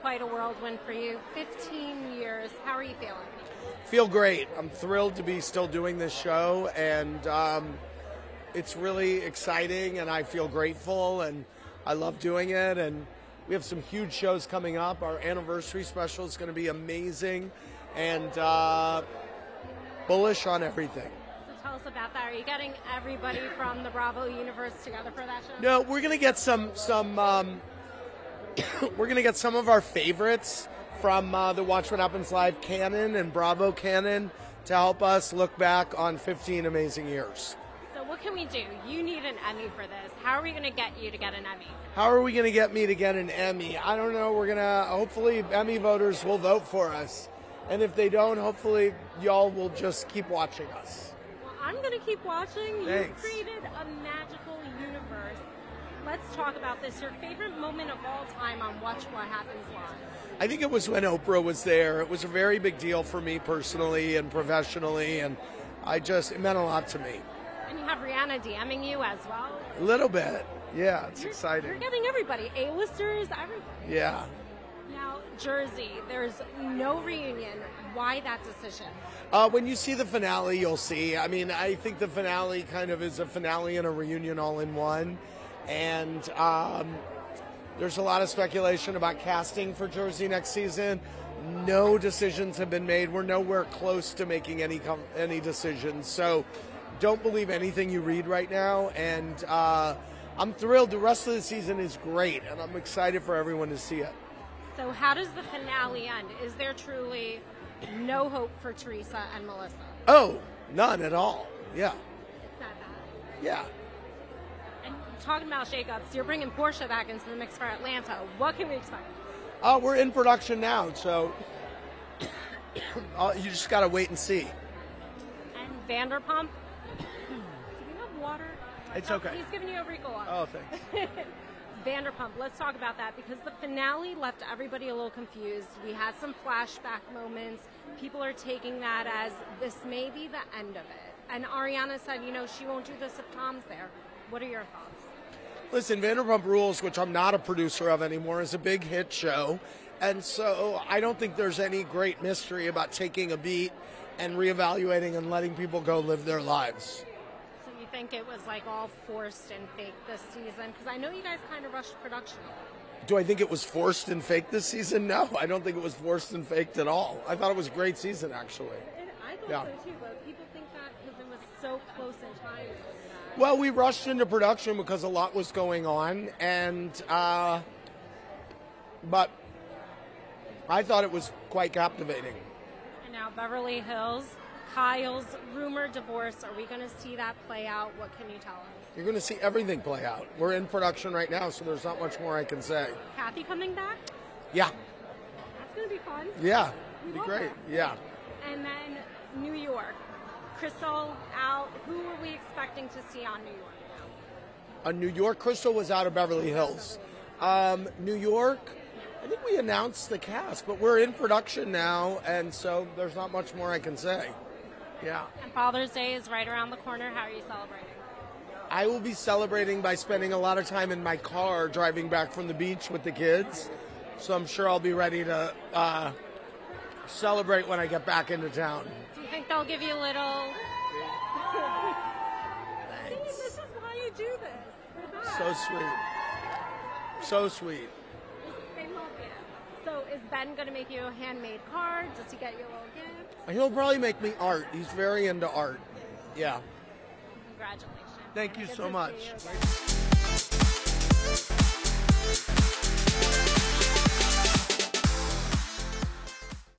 quite a whirlwind for you. 15 years. How are you feeling? Feel great. I'm thrilled to be still doing this show, and um, it's really exciting, and I feel grateful, and I love doing it. And we have some huge shows coming up. Our anniversary special is going to be amazing, and uh, bullish on everything. So tell us about that. Are you getting everybody from the Bravo universe together for that show? No, we're gonna get some some. Um, we're gonna get some of our favorites from uh, the Watch What Happens Live canon and Bravo canon to help us look back on 15 amazing years. So what can we do? You need an Emmy for this. How are we going to get you to get an Emmy? How are we gonna get me to get an Emmy? I don't know. We're gonna hopefully Emmy voters will vote for us, and if they don't, hopefully y'all will just keep watching us. Well, I'm going to keep watching. You've created a magical universe. Talk about this. Your favorite moment of all time on Watch What Happens Live. I think it was when Oprah was there. It was a very big deal for me personally and professionally, and I just it meant a lot to me. And you have Rihanna DMing you as well. A little bit, yeah. It's You're- exciting. You're getting everybody, A-listers, everybody. Yeah. Now, Jersey, there's no reunion. Why that decision? Uh, when you see the finale, you'll see. I mean, I think the finale kind of is a finale and a reunion all in one. And um, there's a lot of speculation about casting for Jersey next season. No decisions have been made. We're nowhere close to making any com- any decisions. So don't believe anything you read right now. And uh, I'm thrilled. The rest of the season is great, and I'm excited for everyone to see it. So, how does the finale end? Is there truly no hope for Teresa and Melissa? Oh, none at all. Yeah, It's not that. yeah. Talking about shakeups, you're bringing Porsha back into the mix for Atlanta. What can we expect? Uh, we're in production now, so uh, you just gotta wait and see. And Vanderpump. Do you have water? It's Oh, okay. He's giving you a Rico water. Oh, thanks. Vanderpump, let's talk about that because the finale left everybody a little confused. We had some flashback moments. People are taking that as this may be the end of it. And Ariana said, you know, she won't do this if Tom's there. What are your thoughts? Listen, Vanderpump Rules, which I'm not a producer of anymore, is a big hit show, and so I don't think there's any great mystery about taking a beat and reevaluating and letting people go live their lives. So you think it was like all forced and fake this season? Because I know you guys kind of rushed production. Do I think it was forced and faked this season? No, I don't think it was forced and faked at all. I thought it was a great season, actually. I thought Yeah. so too, but people think that because it was so close in time. Well, we rushed into production because a lot was going on, and uh, but I thought it was quite captivating. And now Beverly Hills, Kyle's rumored divorce. Are we going to see that play out? What can you tell us? You're going to see everything play out. We're in production right now, so there's not much more I can say. Kathy coming back? Yeah, That's going to be fun. yeah, be great. that. Yeah. And then New York. Crystal out. Who are we expecting to see on New York? Uh, New York, Crystal was out of Beverly Hills. Um, New York, I think we announced the cast, but we're in production now, and so there's not much more I can say. Yeah. And Father's Day is right around the corner. How are you celebrating? I will be celebrating by spending a lot of time in my car driving back from the beach with the kids. So I'm sure I'll be ready to uh, celebrate when I get back into town. Do you think they'll give you a little? See, this Thanks. is why you do this. So sweet. So sweet. They love you. So is Ben going to make you a handmade card? Does he get you a little gift? He'll probably make me art. He's very into art. Yeah. Congratulations. Thank you so much. you again.